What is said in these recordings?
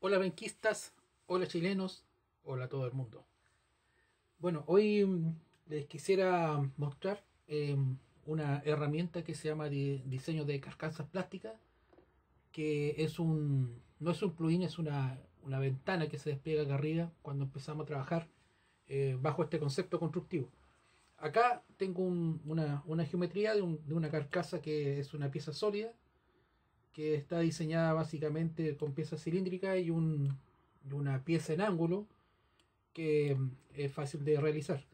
Hola benquistas, hola chilenos, hola todo el mundo. Bueno, hoy mm, les quisiera mostrar eh, una herramienta que se llama di- diseño de carcasas plásticas, que es un, no es un plugin, es una, una ventana que se despliega acá arriba cuando empezamos a trabajar eh, bajo este concepto constructivo. Acá tengo un- una, una geometría de, de una carcasa que es una pieza sólida, que está diseñada básicamente con piezas cilíndricas y, un, y una pieza en ángulo que mm, es fácil de realizar.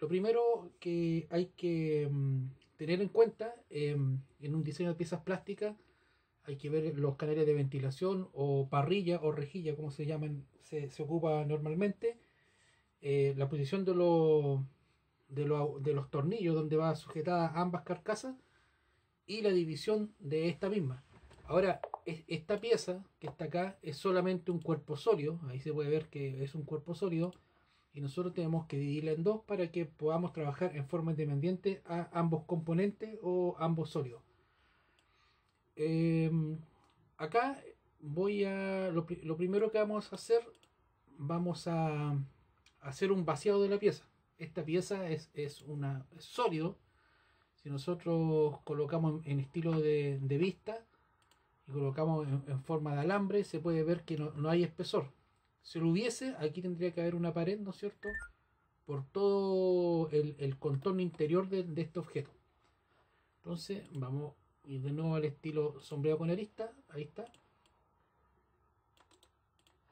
Lo primero que hay que mm, tener en cuenta em, en un diseño de piezas plásticas hay que ver los canales de ventilación o parrilla o rejilla, como se llaman, se, se ocupa normalmente. Eh, la posición de, los de, los de los tornillos donde va sujetada ambas carcasas y la división de esta misma. Ahora, es- esta pieza que está acá es solamente un cuerpo sólido, ahí se puede ver que es un cuerpo sólido, y nosotros tenemos que dividirla en dos para que podamos trabajar en forma independiente a ambos componentes o ambos sólidos. Eh, acá voy a. Lo, pri- lo primero que vamos a hacer, vamos a hacer un vaciado de la pieza. Esta pieza es, es una sólido. Si nosotros colocamos en, estilo de vista y colocamos en, forma de alambre, se puede ver que no, no hay espesor. Si lo hubiese, aquí tendría que haber una pared, ¿no es cierto? Por todo el, contorno interior de, de este objeto. Entonces, vamos a ir de nuevo al estilo sombreado con arista. Ahí está.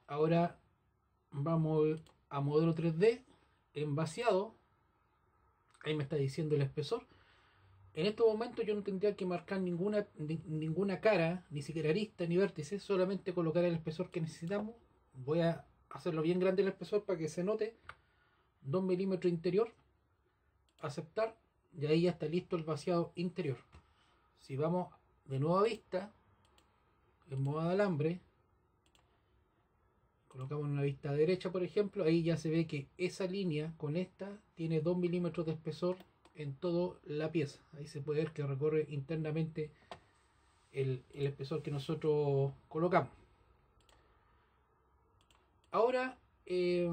Ahora vamos a modelo 3D en vaciado. Ahí me está diciendo el espesor. En este momento yo no tendría que marcar ninguna, ni- ninguna cara, ni siquiera arista, ni vértice, solamente colocar el espesor que necesitamos. Voy a hacerlo bien grande el espesor para que se note. 2 milímetros interior. Aceptar. Y ahí ya está listo el vaciado interior. Si vamos de nuevo a vista, en modo de alambre, colocamos una vista derecha, por ejemplo, ahí ya se ve que esa línea con esta tiene 2 milímetros de espesor en toda la pieza. Ahí se puede ver que recorre internamente el, el espesor que nosotros colocamos. Ahora eh,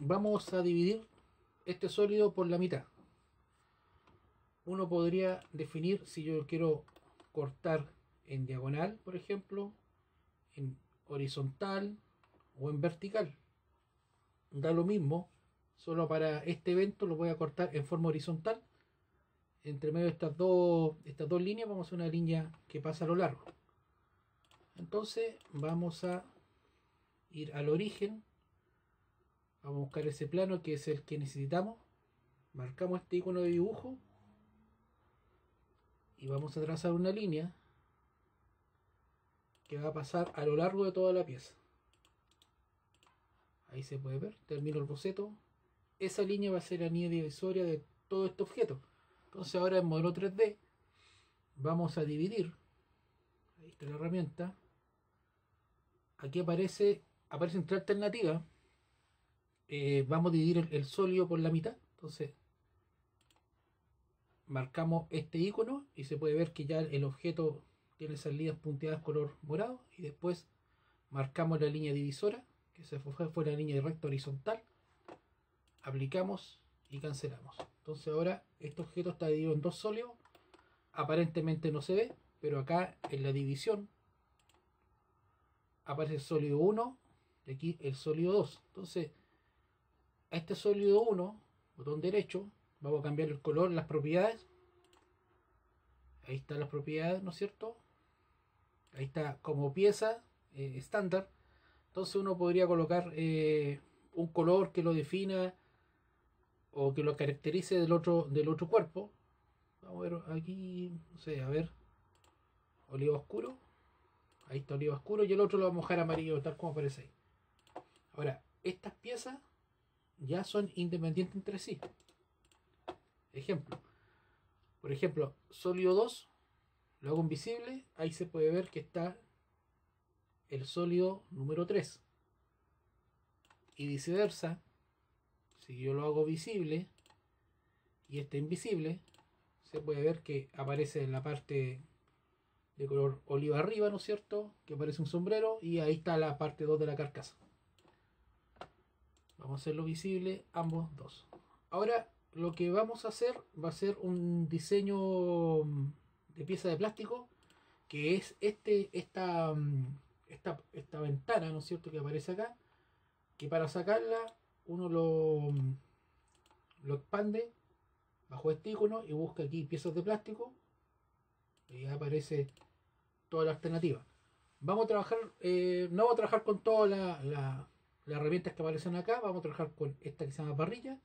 vamos a dividir este sólido por la mitad. Uno podría definir si yo quiero cortar en diagonal, por ejemplo, en horizontal o en vertical. Da lo mismo, solo para este evento lo voy a cortar en forma horizontal. Entre medio de estas dos, estas dos líneas vamos a una línea que pasa a lo largo. Entonces vamos a ir al origen. Vamos a buscar ese plano que es el que necesitamos. Marcamos este icono de dibujo. Y vamos a trazar una línea que va a pasar a lo largo de toda la pieza. Ahí se puede ver, termino el boceto. Esa línea va a ser la línea divisoria de todo este objeto. Entonces ahora en modelo 3D vamos a dividir. Ahí está la herramienta. Aquí aparece, aparecen tres alternativas. Eh, vamos a dividir el, el sólido por la mitad. Entonces marcamos este icono y se puede ver que ya el objeto tiene esas líneas punteadas color morado y después marcamos la línea divisora que se fue, fue la línea recta horizontal aplicamos y cancelamos entonces ahora este objeto está dividido en dos sólidos. Aparentemente no se ve pero acá en la división aparece el sólido 1 y aquí el sólido 2 entonces a este sólido 1 botón derecho vamos a cambiar el color las propiedades. Ahí están las propiedades no es cierto ahí está como pieza eh, estándar. Entonces uno podría colocar eh, un color que lo defina o que lo caracterice del otro del otro cuerpo. Vamos a ver aquí no sé a ver. Oliva oscuro. Ahí está oliva oscuro y el otro lo vamos a mojar amarillo tal como aparece ahí. Ahora estas piezas ya son independientes entre sí. Ejemplo. Por ejemplo sólido 2 lo hago invisible ahí se puede ver que está el sólido número 3 y viceversa si yo lo hago visible y este invisible se puede ver que aparece en la parte de color oliva arriba, ¿no es cierto? Que parece un sombrero y ahí está la parte 2 de la carcasa. Vamos a hacerlo visible ambos dos. Ahora lo que vamos a hacer va a ser un diseño de pieza de plástico que es este, esta, esta, esta ventana, ¿no es cierto? Que aparece acá. Que para sacarla uno lo, lo expande bajo este icono y busca aquí piezas de plástico y aparece toda la alternativa. Vamos a trabajar, eh, no vamos a trabajar con todas las herramientas que aparecen acá, vamos a trabajar con esta que se llama parrilla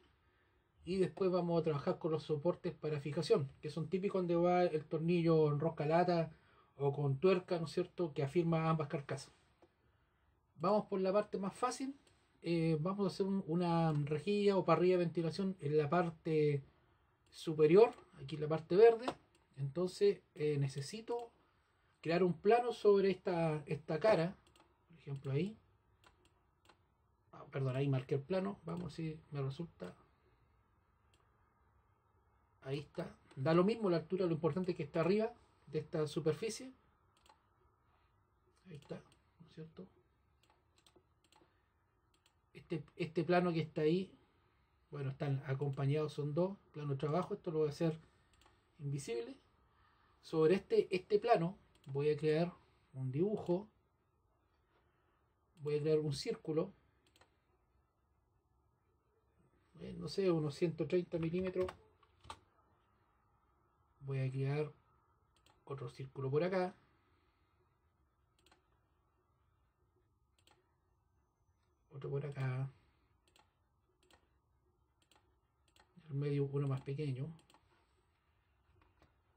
y después vamos a trabajar con los soportes para fijación, que son típicos donde va el tornillo en rosca lata o con tuerca, ¿no es cierto?, que afirma ambas carcasas. Vamos por la parte más fácil, eh, vamos a hacer una rejilla o parrilla de ventilación en la parte superior, aquí la parte verde, entonces eh, necesito crear un plano sobre esta, esta cara, por ejemplo ahí. Ah, perdón, ahí marqué el plano, vamos si me resulta. Ahí está. Da lo mismo la altura, lo importante es que está arriba de esta superficie. Ahí está, ¿no es cierto? Este, este plano que está ahí, bueno, están acompañados, son dos, plano trabajo, esto lo voy a hacer invisible. Sobre este, este plano voy a crear un dibujo, voy a crear un círculo, eh, no sé, unos 130 milímetros, voy a crear otro círculo por acá, por acá, el medio uno más pequeño,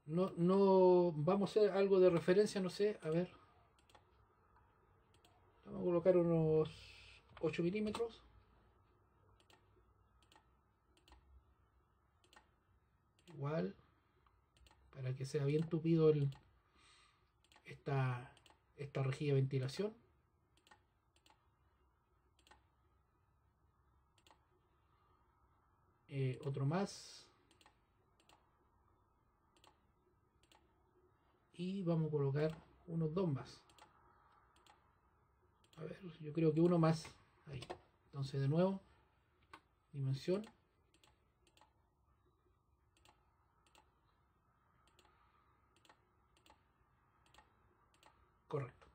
no, no, vamos a hacer algo de referencia, no sé, a ver. Vamos a colocar unos 8 milímetros. Igual, para que sea bien tupido el, esta, esta rejilla de ventilación. Eh, otro más. y vamos a colocar unos dos más. A ver yo creo que uno más. Ahí. Entonces de nuevo dimensión. Correcto.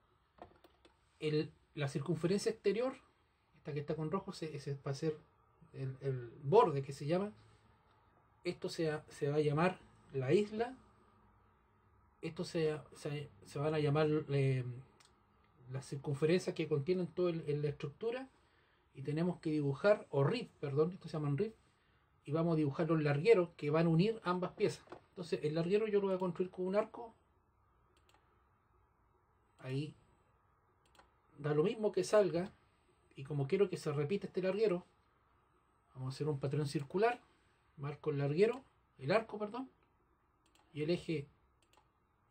El, la circunferencia exterior esta que está con rojo ese va a ser el, borde que se llama esto se, se va a llamar la isla esto se, se, van a llamar eh, las circunferencias que contienen toda la estructura y tenemos que dibujar, o rib, perdón, esto se llaman rib, y vamos a dibujar los largueros que van a unir ambas piezas. Entonces el larguero yo lo voy a construir con un arco. Ahí da lo mismo que salga, y como quiero que se repita este larguero, vamos a hacer un patrón circular, marco el larguero, el arco, perdón, y el eje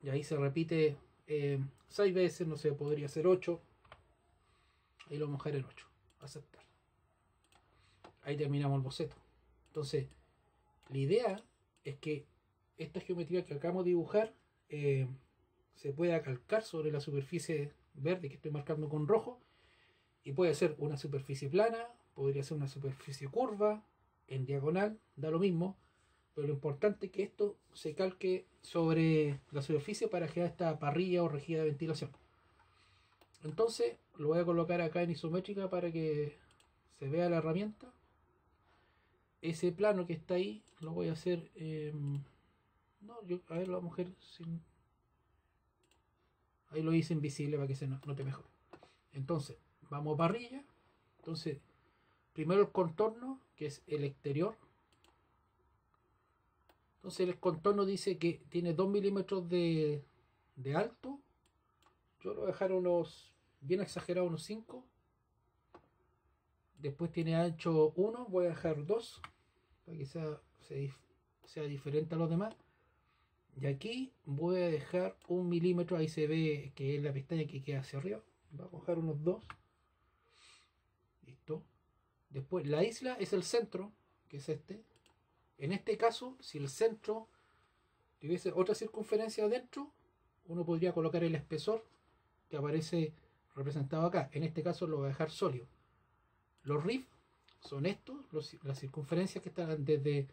y ahí se repite eh, 6 veces, no sé, podría ser 8. Ahí lo vamos a dejar en 8. Aceptar. Ahí terminamos el boceto. Entonces, la idea es que esta geometría que acabamos de dibujar eh, se pueda calcar sobre la superficie verde que estoy marcando con rojo y puede ser una superficie plana, podría ser una superficie curva, en diagonal, da lo mismo, pero lo importante es que esto se calque sobre la superficie para crear esta parrilla o rejilla de ventilación. Entonces lo voy a colocar acá en isométrica para que se vea la herramienta. Ese plano que está ahí lo voy a hacer... no, yo, a ver, la mujer sin... Ahí lo hice invisible para que se note mejor. Entonces, vamos a parrilla. Entonces, primero el contorno, que es el exterior entonces el contorno dice que tiene 2 milímetros de, alto. Yo lo voy a dejar unos, bien exagerado, unos 5. Después tiene ancho 1, voy a dejar 2 para que sea, sea, diferente a los demás. Y aquí voy a dejar un milímetro, ahí se ve que es la pestaña que queda hacia arriba. Vamos a dejar unos 2. Listo. Después la isla es el centro, que es este. En este caso, si el centro tuviese otra circunferencia adentro, uno podría colocar el espesor que aparece representado acá. En este caso lo voy a dejar sólido. Los riffs son estos, las circunferencias que están desde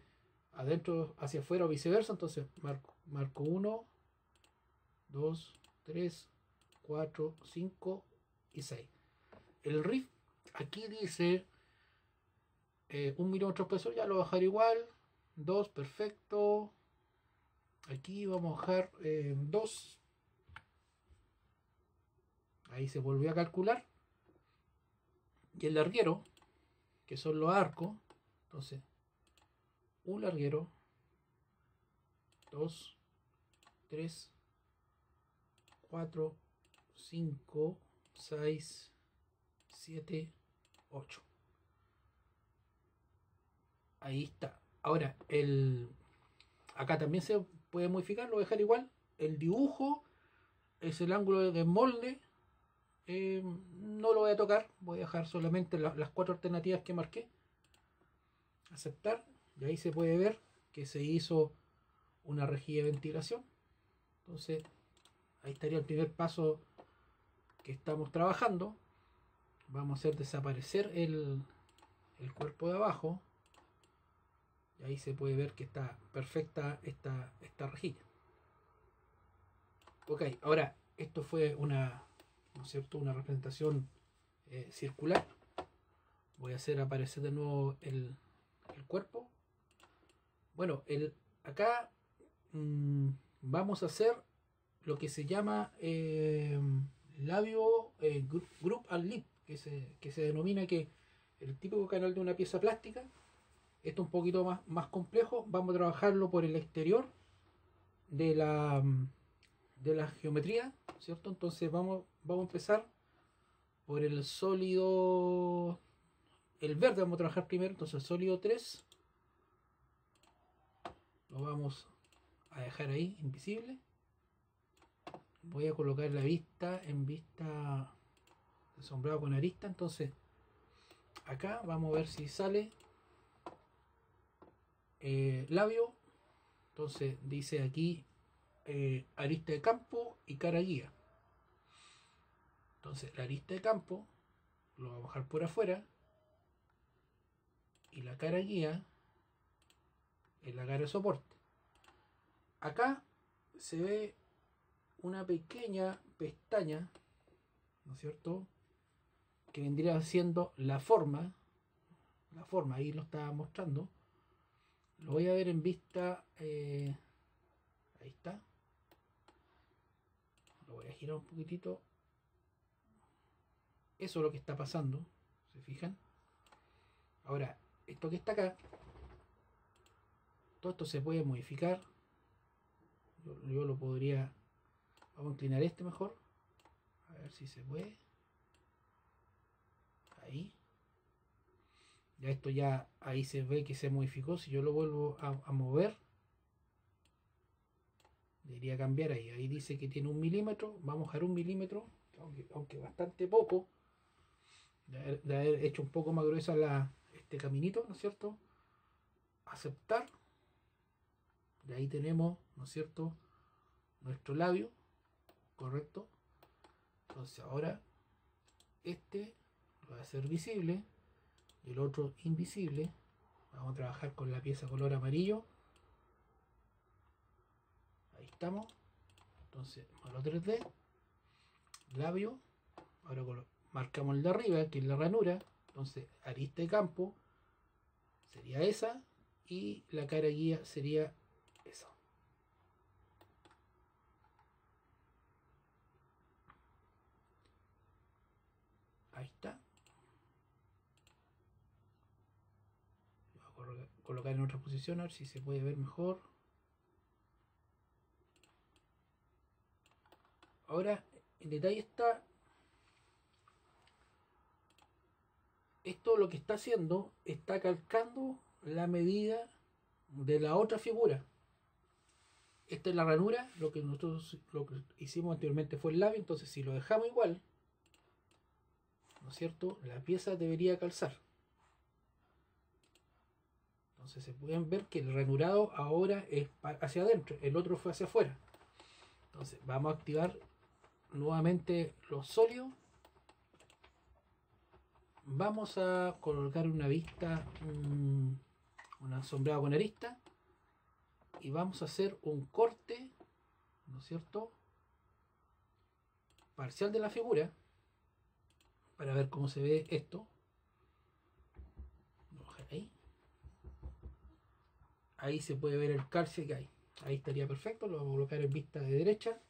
adentro hacia afuera o viceversa. Entonces marco, marco 1, 2, 3, 4, 5 y 6. El riff aquí dice eh, un milímetro espesor, ya lo voy a dejar igual. 2, perfecto. Aquí vamos a dejar 2. Eh, Ahí se volvió a calcular. Y el larguero, que son los arcos, entonces, un larguero, 2, 3, 4, 5, 6, 7, 8. Ahí está. Ahora, el acá también se puede modificar, lo voy a dejar igual. El dibujo es el ángulo de molde. Eh, no lo voy a tocar, voy a dejar solamente las cuatro alternativas que marqué. Aceptar. Y ahí se puede ver que se hizo una rejilla de ventilación. Entonces, ahí estaría el primer paso que estamos trabajando. Vamos a hacer desaparecer el, el cuerpo de abajo. Y ahí se puede ver que está perfecta esta, esta rejilla. Ok, ahora esto fue una, ¿no es cierto? una representación eh, circular. Voy a hacer aparecer de nuevo el, el cuerpo. Bueno, el, acá mmm, vamos a hacer lo que se llama eh, labio eh, group and lip, que se, que se denomina que el típico canal de una pieza plástica esto un poquito más, más complejo. Vamos a trabajarlo por el exterior de la, de la geometría, ¿cierto? Entonces vamos, vamos a empezar por el sólido, el verde vamos a trabajar primero, entonces el sólido 3 lo vamos a dejar ahí invisible. Voy a colocar la vista en vista de sombrado con arista, entonces acá vamos a ver si sale eh, labio. Entonces dice aquí eh, arista de campo y cara guía. Entonces la arista de campo lo vamos a bajar por afuera. Y la cara guía es la cara de soporte. Acá se ve una pequeña pestaña, ¿no es cierto? Que vendría siendo la forma. La forma, ahí lo estaba mostrando lo voy a ver en vista. Eh, ahí está. Lo voy a girar un poquitito. Eso es lo que está pasando. ¿Se fijan? Ahora, esto que está acá. Todo esto se puede modificar. Yo, yo lo podría. Vamos a inclinar este mejor. A ver si se puede. Ahí. Ya esto ya ahí se ve que se modificó. Si yo lo vuelvo a, mover, debería cambiar ahí. Ahí dice que tiene un milímetro. Vamos a dejar un milímetro, aunque, bastante poco. De haber, hecho un poco más gruesa la, este caminito, ¿no es cierto? Aceptar. Y ahí tenemos, ¿no es cierto? Nuestro labio. Correcto. Entonces ahora este lo va a hacer visible el otro invisible. Vamos a trabajar con la pieza color amarillo. Ahí estamos. Entonces, malo 3D. Labio. Ahora marcamos el de arriba, que es la ranura. Entonces, arista de campo sería esa. Y la cara guía sería esa. Ahí está. Colocar en otra posición a ver si se puede ver mejor. Ahora el detalle está esto lo que está haciendo está calcando la medida de la otra figura. Esta es la ranura lo que nosotros lo que hicimos anteriormente fue el labio entonces si lo dejamos igual ¿no es cierto? la pieza debería calzar entonces se pueden ver que el ranurado ahora es hacia adentro, el otro fue hacia afuera. Entonces, vamos a activar nuevamente los sólidos. Vamos a colocar una vista, un, una sombreado con arista. Y vamos a hacer un corte, ¿no es cierto? Parcial de la figura. Para ver cómo se ve esto. Ahí. Ahí se puede ver el calcio que hay. Ahí estaría perfecto. Lo voy a colocar en vista de derecha.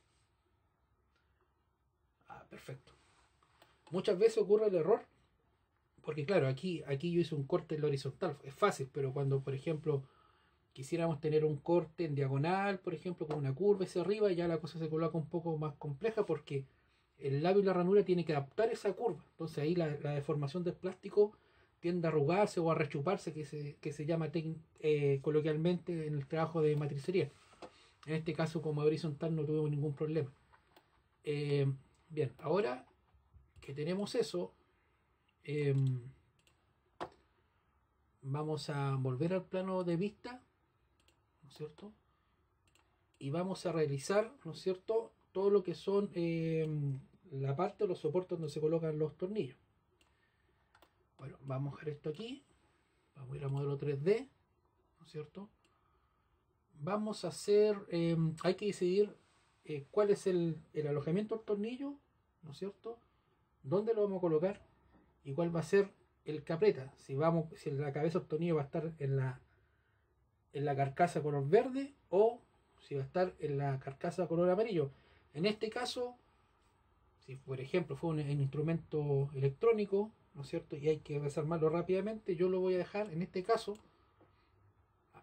Ah, perfecto. Muchas veces ocurre el error. Porque claro, aquí, aquí yo hice un corte en la horizontal. Es fácil, pero cuando, por ejemplo, quisiéramos tener un corte en diagonal, por ejemplo, con una curva hacia arriba, ya la cosa se coloca un poco más compleja porque el labio y la ranura tiene que adaptar esa curva. Entonces ahí la, deformación del plástico tiende a arrugarse o a rechuparse, que se, que se llama eh, coloquialmente en el trabajo de matricería. En este caso, como horizontal, no tuvimos ningún problema. Eh, bien, ahora que tenemos eso, em, vamos a volver al plano de vista, ¿no es cierto? Y vamos a realizar, ¿no es cierto? Todo lo que son em, la parte de los soportes donde se colocan los tornillos. Bueno, vamos a dejar esto aquí. Vamos a ir a modelo 3D, ¿no es cierto? vamos a hacer, em, hay que decidir eh, cuál es el, alojamiento del tornillo, ¿no es cierto? ¿Dónde lo vamos a colocar? Y cuál va a ser el capreta. Si vamos, si la cabeza del tornillo va a estar en la, en la carcasa color verde o si va a estar en la carcasa color amarillo. En este caso, si por ejemplo fue un, instrumento electrónico, ¿no es cierto? Y hay que desarmarlo rápidamente, yo lo voy a dejar en este caso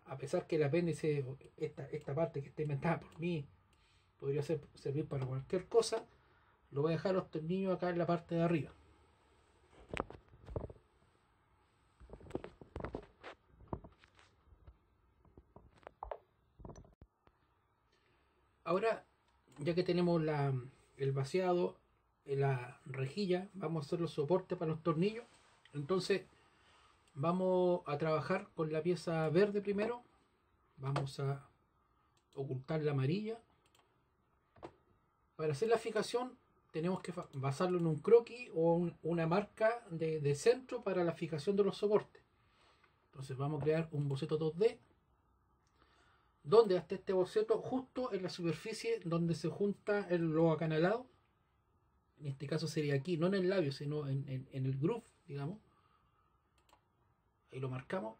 a pesar que el apéndice, esta, esta parte que está inventada por mí, podría ser, servir para cualquier cosa, lo voy a dejar los tornillos acá en la parte de arriba. Ahora, ya que tenemos la, el vaciado, la rejilla, vamos a hacer los soportes para los tornillos. Entonces, Vamos a trabajar con la pieza verde primero. Vamos a ocultar la amarilla. Para hacer la fijación tenemos que basarlo en un croquis o una marca de, centro para la fijación de los soportes. Entonces vamos a crear un boceto 2D donde hasta este boceto justo en la superficie donde se junta el lo acanalado. En este caso sería aquí, no en el labio, sino en el groove, digamos. Y lo marcamos.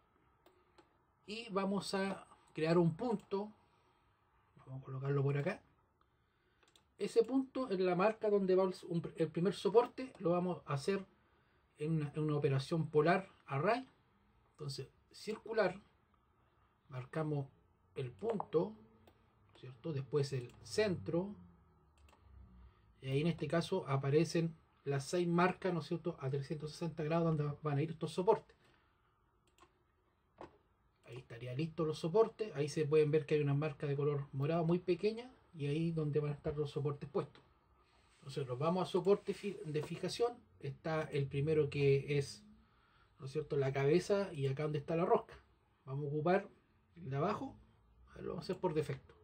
Y vamos a crear un punto. Vamos a colocarlo por acá. Ese punto es la marca donde va el primer soporte. Lo vamos a hacer en una, operación polar array. Entonces circular. Marcamos el punto cierto después el centro y ahí en este caso aparecen las seis marcas no es cierto a 360 grados donde van a ir estos soportes. Ahí estaría listo los soportes ahí se pueden ver que hay una marca de color morado muy pequeña y ahí donde van a estar los soportes puestos. Entonces nos vamos a soporte de fijación está el primero que es ¿no es cierto? la cabeza y acá donde está la rosca. Vamos a ocupar el de abajo lo vamos a hacer por defecto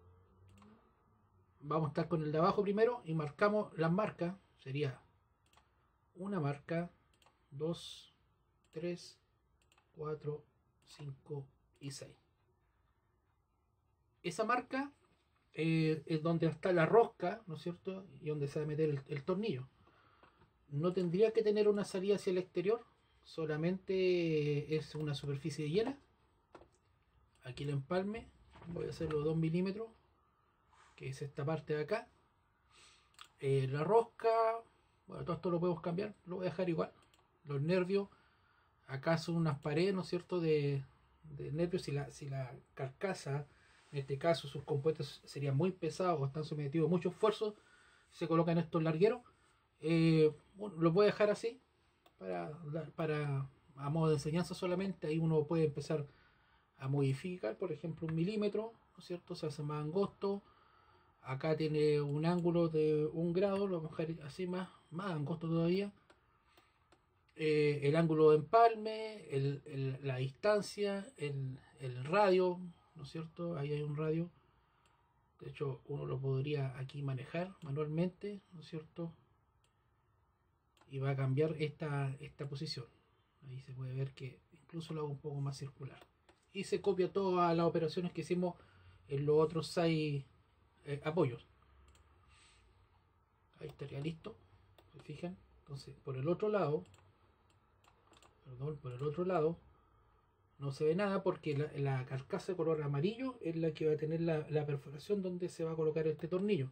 vamos a estar con el de abajo primero y marcamos las marcas sería una marca 2 3 4 5 y 6. Esa marca eh, es donde está la rosca, ¿no es cierto? Y donde se va a meter el, tornillo. No tendría que tener una salida hacia el exterior, solamente es una superficie llena. Aquí el empalme, voy a hacerlo 2 milímetros, que es esta parte de acá. Eh, la rosca, bueno, todo esto lo podemos cambiar, lo voy a dejar igual. Los nervios, acá son unas paredes, ¿no es cierto?, de, de nervios, si la, si la carcasa, en este caso sus compuestos serían muy pesados o están sometidos a mucho esfuerzo, se colocan estos largueros. Eh, bueno, lo voy a dejar así para, para a modo de enseñanza solamente. Ahí uno puede empezar a modificar, por ejemplo, un milímetro, ¿no es cierto? Se hace más angosto. Acá tiene un ángulo de un grado, lo vamos a así más, más angosto todavía. Eh, el ángulo de empalme, la distancia, el, radio, ¿no es cierto? Ahí hay un radio. De hecho, uno lo podría aquí manejar manualmente, ¿no es cierto? Y va a cambiar esta, esta posición. Ahí se puede ver que incluso lo hago un poco más circular. Y se copia todas las operaciones que hicimos en los otros seis eh, apoyos. Ahí estaría listo. ¿Se fijan? Entonces, por el otro lado, perdón, por el otro lado, no se ve nada porque la, carcasa de color amarillo es la que va a tener la, perforación donde se va a colocar este tornillo.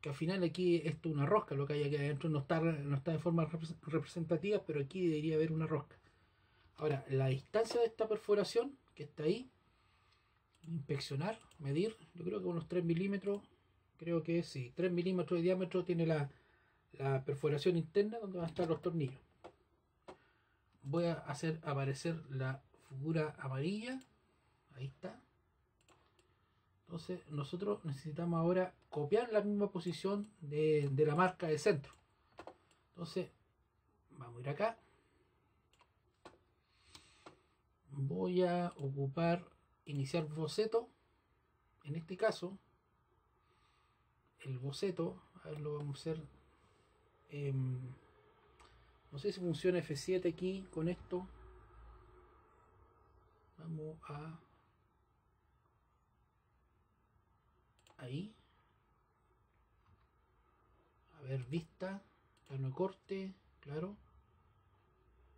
Que al final aquí esto es una rosca, lo que hay aquí adentro no está, no está en forma representativa, pero aquí debería haber una rosca. Ahora, la distancia de esta perforación que está ahí, inspeccionar, medir, yo creo que unos 3 milímetros, creo que sí, 3 milímetros de diámetro tiene la, la perforación interna donde van a estar los tornillos. Voy a hacer aparecer la figura amarilla. Ahí está. Entonces nosotros necesitamos ahora copiar la misma posición de, la marca de centro. Entonces vamos a ir acá. Voy a ocupar iniciar boceto. En este caso, el boceto, a ver, lo vamos a hacer. no sé si funciona F7 aquí con esto. Vamos a... Ahí. A ver, vista, plano corte, claro.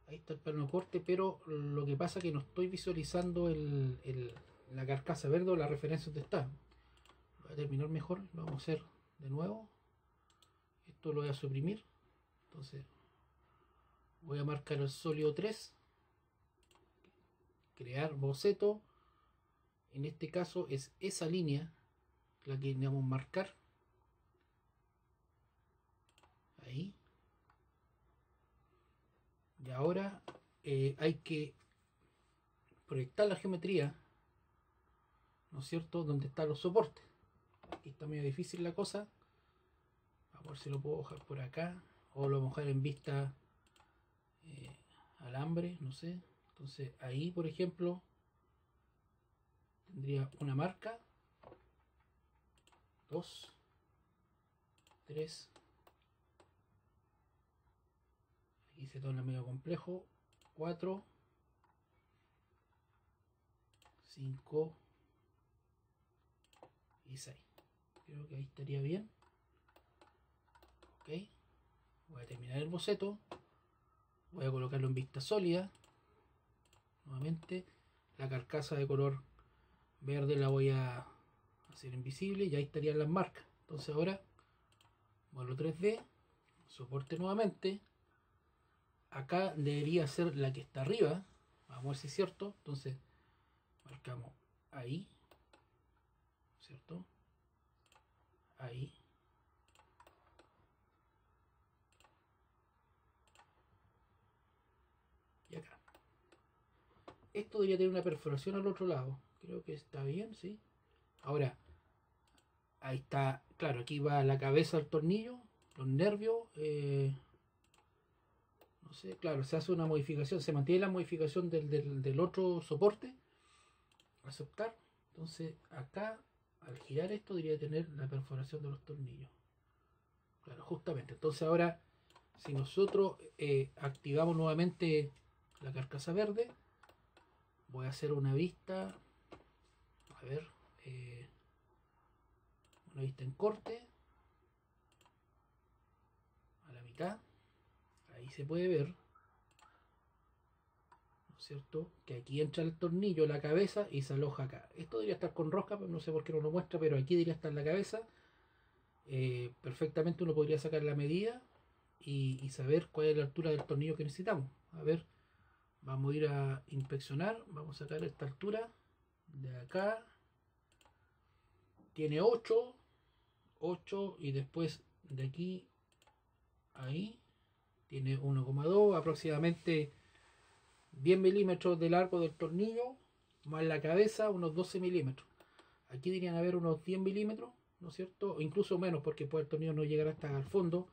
Ahí está el plano corte, pero lo que pasa es que no estoy visualizando el, la carcasa verde o la referencia donde está. Voy a terminar mejor, lo vamos a hacer de nuevo. Esto lo voy a suprimir. Entonces voy a marcar el sólido 3 crear boceto en este caso es esa línea la que a marcar ahí y ahora eh, hay que proyectar la geometría ¿no es cierto? donde están los soportes. Aquí está medio difícil la cosa. A ver si lo puedo bajar por acá o lo mojar en vista eh, alambre no sé. Entonces ahí, por ejemplo, tendría una marca, dos, tres, aquí se torna medio complejo, cuatro, cinco y seis. Creo que ahí estaría bien. Ok. Voy a terminar el boceto. Voy a colocarlo en vista sólida nuevamente la carcasa de color verde la voy a hacer invisible y ahí estarían las marcas entonces ahora vuelvo 3D soporte nuevamente acá debería ser la que está arriba vamos a ver si es cierto entonces marcamos ahí cierto ahí esto debería tener una perforación al otro lado. Creo que está bien, ¿sí? Ahora, ahí está, claro, aquí va la cabeza del tornillo, los nervios. Eh, sé, claro, se hace una modificación, se mantiene la modificación del, otro soporte. Aceptar. Entonces, acá, al girar esto, debería tener la perforación de los tornillos. Claro, justamente. Entonces, ahora, si nosotros eh, activamos nuevamente la carcasa verde, voy a hacer una vista a ver eh, una vista en corte a la mitad se puede ver ¿no es cierto? que aquí entra el tornillo la cabeza y se aloja acá esto debería estar con rosca pero no sé por qué no lo muestra pero aquí debería estar la cabeza eh, perfectamente uno podría sacar la medida y, y saber cuál es la altura del tornillo que necesitamos a ver Vamos a ir a inspeccionar. Vamos a sacar esta altura de acá. Tiene 8. 8 y después de aquí ahí tiene 1,2 aproximadamente 10 milímetros de largo del tornillo más la cabeza unos 12 milímetros. Aquí deberían haber unos 10 milímetros no es cierto o incluso menos porque el tornillo no llegará hasta el fondo.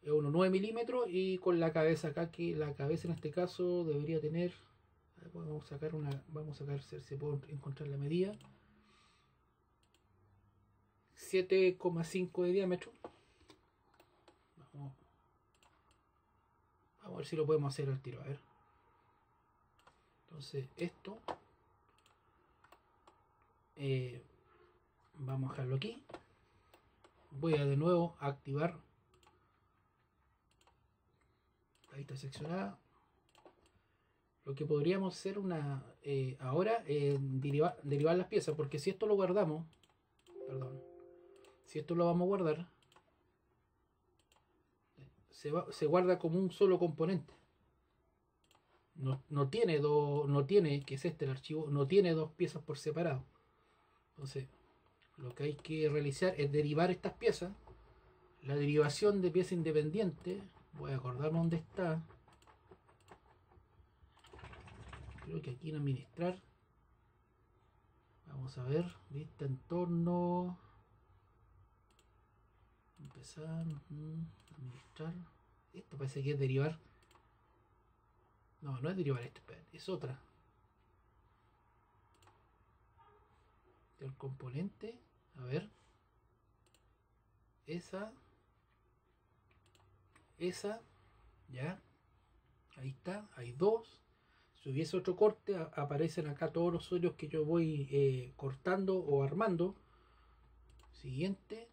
Es unos 9 milímetros y con la cabeza acá que la cabeza en este caso debería tener vamos a sacar una vamos a sacar si se puede encontrar la medida. 7,5 de diámetro. Vamos, a ver si lo podemos hacer al tiro. A ver. Entonces, esto. Eh, vamos a dejarlo aquí. Voy a de nuevo activar. Ahí está seccionada. Lo que podríamos hacer una eh, ahora derivar, derivar las piezas, porque si esto lo guardamos, perdón, si esto lo vamos a guardar, se, va, se guarda como un solo componente. No, no tiene dos, no tiene, que es este el archivo, no tiene dos piezas por separado. Entonces, lo que hay que realizar es derivar estas piezas. La derivación de pieza independiente, voy a acordarme dónde está. Creo que aquí en administrar. Vamos a ver, vista entorno. Empezar, administrar. Esto parece que es derivar. No, no es derivar esto, es otra. El componente, a ver. Esa. Esa. Ya. Ahí está, hay dos. Si hubiese otro corte, aparecen acá todos los sólidos que yo voy eh, cortando o armando. Siguiente.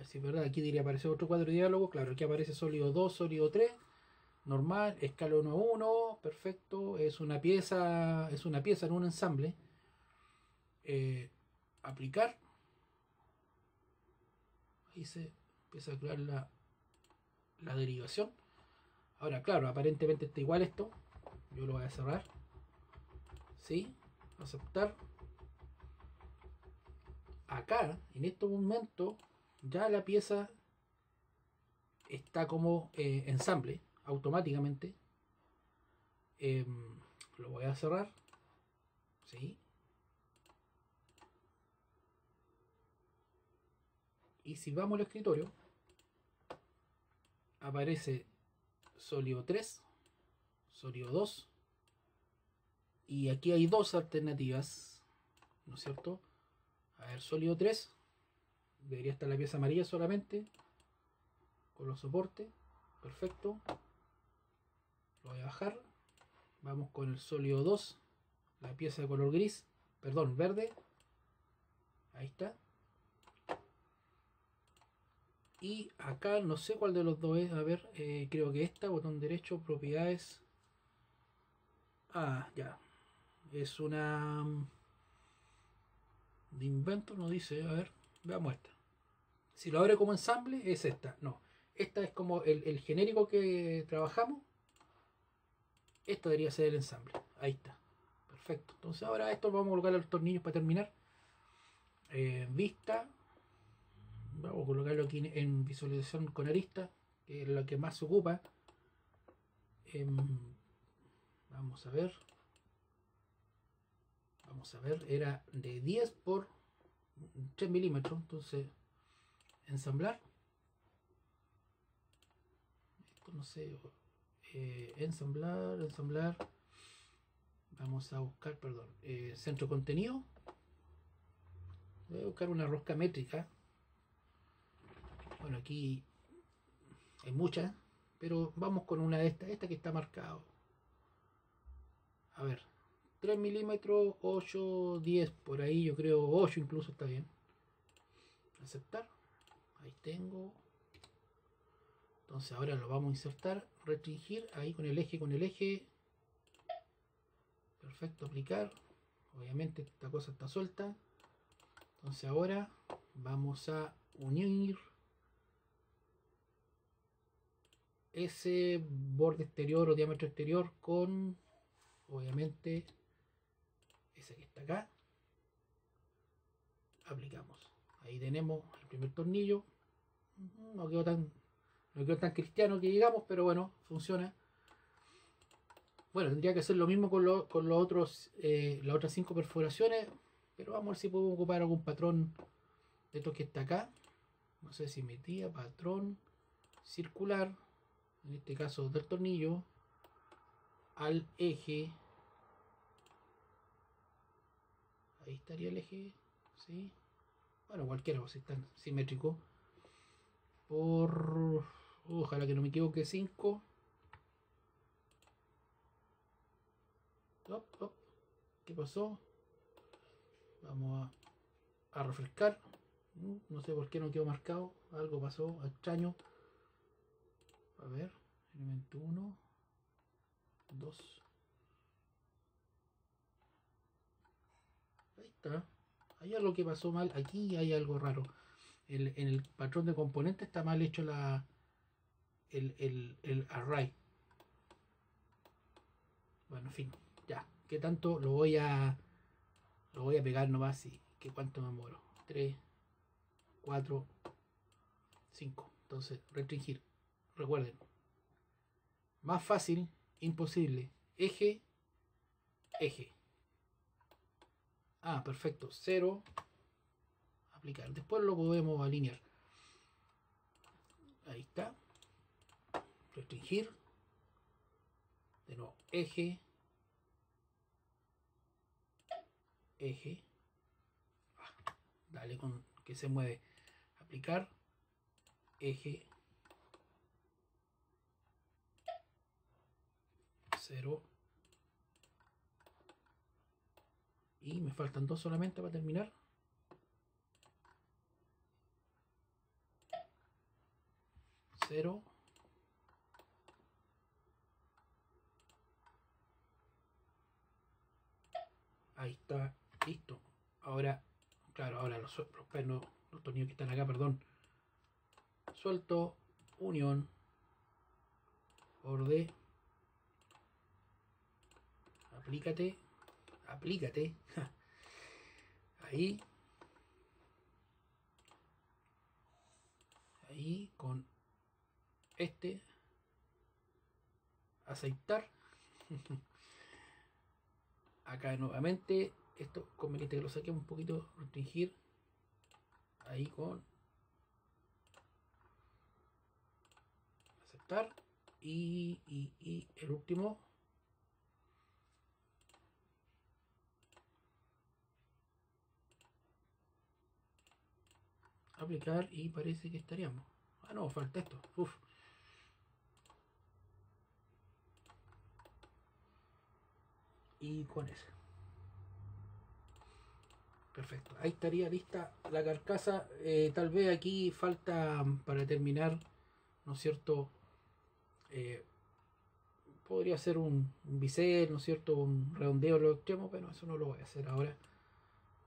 Es verdad, aquí diría aparecer otro cuadro de diálogo. Claro, aquí aparece sólido 2, sólido 3 normal, escala 1 a 1, perfecto, es una pieza, es una pieza en un ensamble. Eh, aplicar. Ahí se empieza a crear la, la derivación. Ahora, claro, aparentemente está igual esto. Yo lo voy a cerrar. ¿Sí? Aceptar. Acá, en este momento, ya la pieza está como eh, ensamble automáticamente. Em, lo voy a cerrar. ¿Sí? Y si vamos al escritorio, aparece sólido 3, sólido 2. Y aquí hay dos alternativas, ¿no es cierto? A ver, sólido 3. Debería estar la pieza amarilla solamente. Con los soportes. Perfecto. Lo voy a bajar. Vamos con el sólido 2 la pieza de color gris perdón verde. Ahí está. Y acá no sé cuál de los dos es. A ver eh, creo que esta botón derecho propiedades. Ah ya. Es una de invento no dice. A ver veamos esta si lo abre como ensamble es esta no esta es como el genérico que trabajamos esto debería ser el ensamble. Ahí está. Perfecto. Entonces ahora esto vamos a colocar los tornillos para terminar. Eh, vista. Vamos a colocarlo aquí en visualización con arista, que es lo que más se ocupa. Em, vamos a ver. Vamos a ver, era de 10 por 3 milímetros. Entonces, ensamblar. No sé, eh, ensamblar, ensamblar. Vamos a buscar, perdón, eh, centro contenido. Voy a buscar una rosca métrica. Bueno, aquí hay muchas, pero vamos con una de estas, esta que está marcado. A ver, 3 milímetros, 8, 10, por ahí yo creo 8 incluso está bien. Aceptar. Ahí tengo. Entonces ahora lo vamos a insertar, restringir, ahí con el eje, con el eje. Perfecto, aplicar. Obviamente esta cosa está suelta. Entonces ahora vamos a unir ese borde exterior o diámetro exterior con, obviamente, ese que está acá. Aplicamos. Ahí tenemos el primer tornillo. No quedó tan no creo tan cristiano que digamos, pero bueno, funciona. Bueno, tendría que hacer lo mismo con, los otros, eh, las otras cinco perforaciones, pero vamos a ver si podemos ocupar algún patrón de esto que está acá. No sé si metía patrón circular, en este caso del tornillo, al eje. Ahí estaría el eje, ¿sí? Bueno, cualquiera, si están simétricos, por, ojalá que no me equivoque, 5. ¿Qué pasó? Vamos a, a refrescar. No sé por qué no quedó marcado. Algo pasó extraño. A ver, elemento 1, 2. Ahí está. Hay algo que pasó mal. Aquí hay algo raro. en el patrón de componente está mal hecho la el, el, el array. Bueno, en fin, ya. ¿Qué tanto lo voy a lo voy a pegar nomás y que cuánto me muero? 3, 4, 5. Entonces, restringir. Recuerden. Más fácil, imposible. Eje, eje. Ah, perfecto. 0. Aplicar. Después lo podemos alinear. Ahí está. Restringir. De nuevo, eje. Eje. Ah, dale con que se mueve. Aplicar. Eje. 0. Y me faltan dos solamente para terminar. Cero. Ahí está, listo. Ahora, claro, ahora los, los pernos, los tornillos que están acá, perdón. Suelto, unión, orde, aplícate aplícate. Ahí. Ahí con este. Aceptar. Acá nuevamente. Esto conveniente que lo saquemos un poquito. Restringir. Ahí con. Aceptar. Y, y el último aplicar y parece que estaríamos. Ah, no, falta esto. Uf. Y con ese. Perfecto. Ahí estaría lista la carcasa. Eh, tal vez aquí falta mm, para terminar, ¿no es cierto? Eh, podría ser un, un bisel, ¿no es cierto? Un redondeo en los extremos, pero eso no lo voy a hacer ahora.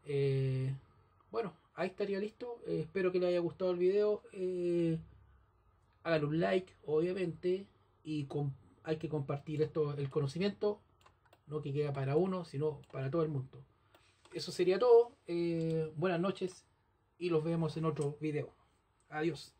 Eh, bueno, ahí estaría listo. Eh, espero que les haya gustado el video. Eh, hagan un like, obviamente. Y hay que compartir esto, el conocimiento. No que queda para uno, sino para todo el mundo. Eso sería todo. Eh, buenas noches y los vemos en otro video. Adiós.